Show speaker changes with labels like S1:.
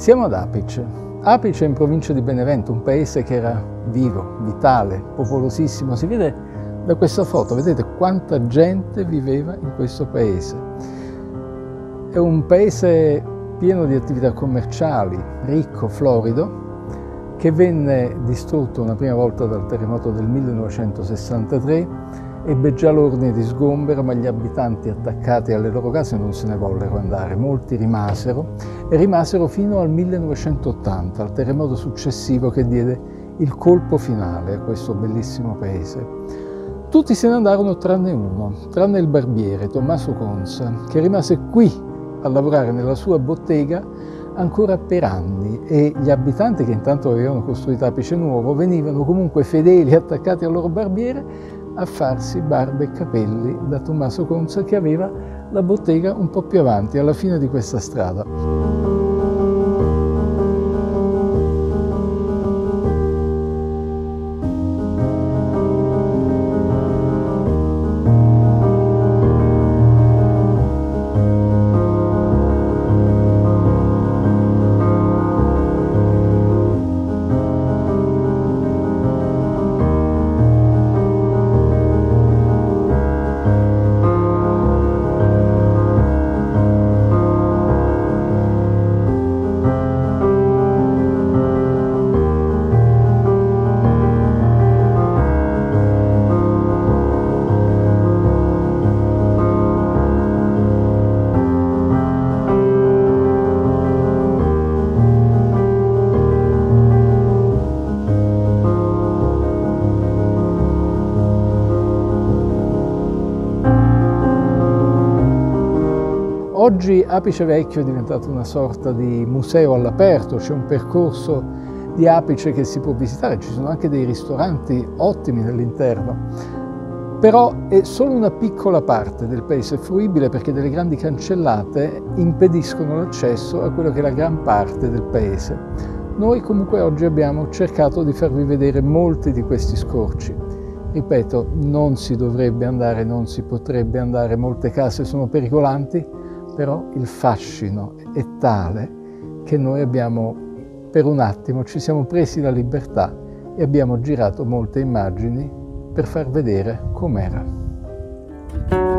S1: Siamo ad Apice. Apice è in provincia di Benevento, un paese che era vivo, vitale, popolosissimo. Si vede da questa foto, vedete quanta gente viveva in questo paese. È un paese pieno di attività commerciali, ricco, florido, che venne distrutto una prima volta dal terremoto del 1963 Ebbe già l'ordine di sgombero, ma gli abitanti attaccati alle loro case non se ne vollero andare. Molti rimasero e rimasero fino al 1980, al terremoto successivo che diede il colpo finale a questo bellissimo paese. Tutti se ne andarono tranne uno, tranne il barbiere Tommaso Consa, che rimase qui a lavorare nella sua bottega ancora per anni e gli abitanti che intanto avevano costruito Apice Nuovo venivano comunque fedeli, attaccati al loro barbiere a farsi barba e capelli da Tommaso Conza che aveva la bottega un po' più avanti, alla fine di questa strada. Oggi Apice Vecchio è diventato una sorta di museo all'aperto, c'è un percorso di Apice che si può visitare, ci sono anche dei ristoranti ottimi nell'interno, però è solo una piccola parte del paese fruibile perché delle grandi cancellate impediscono l'accesso a quello che è la gran parte del paese. Noi comunque oggi abbiamo cercato di farvi vedere molti di questi scorci. Ripeto, non si dovrebbe andare, non si potrebbe andare, molte case sono pericolanti, però il fascino è tale che noi abbiamo per un attimo ci siamo presi la libertà e abbiamo girato molte immagini per far vedere com'era.